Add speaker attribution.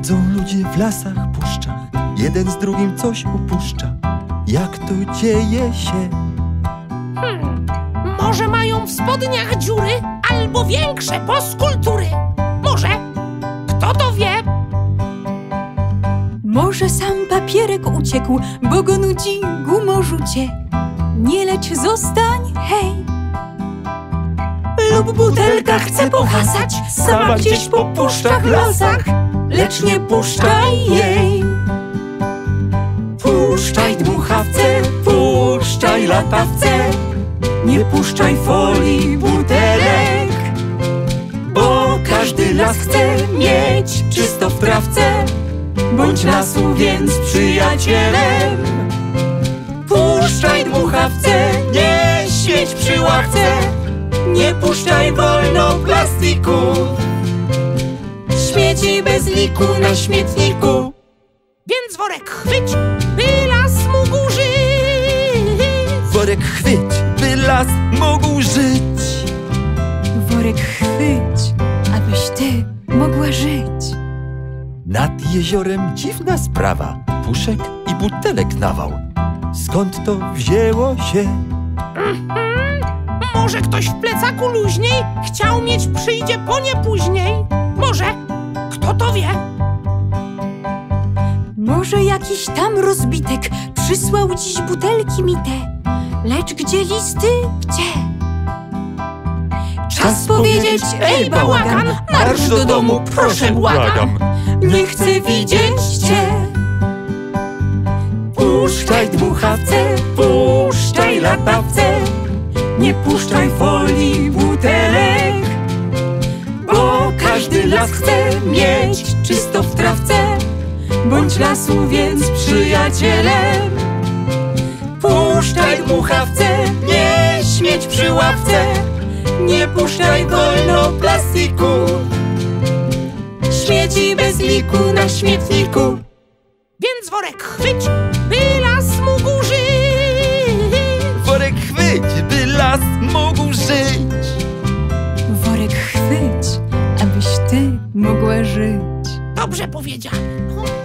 Speaker 1: w lasach, puszczach, jeden z drugim coś upuszcza. Jak to dzieje się?
Speaker 2: Hmm, może mają w spodniach dziury albo większe poskultury. Może? Kto to wie?
Speaker 3: Może sam papierek uciekł, bo go nudzi gumorzucie. Nie leć, zostań, hej! Lub butelka chce pohasać, sama gdzieś po puszczach, lasach, lecz nie puszczaj jej. Puszczaj dmuchawce, puszczaj latawce, nie puszczaj folii butelek, bo każdy las chce mieć czysto w trawce. Bądź lasu więc przyjacielem. Puszczaj dmuchawce, nie śmieć przy ławce. Nie puszczaj wolno plastików Śmieci bez liku na śmietniku
Speaker 2: Więc worek chwyć, by las mógł żyć.
Speaker 1: Worek chwyć, by las mógł żyć.
Speaker 3: Worek chwyć, abyś ty mogła żyć
Speaker 1: Nad jeziorem dziwna sprawa. Puszek i butelek nawał. Skąd to wzięło się?
Speaker 2: Może ktoś w plecaku luźniej chciał mieć, przyjdzie po nie później. Może? To wie?
Speaker 3: Może jakiś tam rozbitek przysłał dziś butelki mi te? Lecz gdzie listy, gdzie? Czas powiedzieć, ej bałagan, marsz do domu, proszę błagam Nie chcę widzieć cię. Puszczaj dmuchawce, puszczaj latawce. Nie puszczaj folii las chce mieć czysto w trawce. Bądź lasu więc przyjacielem Puszczaj dmuchawce, nie śmieć przy ławce. Nie puszczaj wolno plastiku. Śmieci bez liku na śmietniku.
Speaker 2: Więc worek chwyć,
Speaker 3: mogła żyć
Speaker 2: Dobrze powiedziane.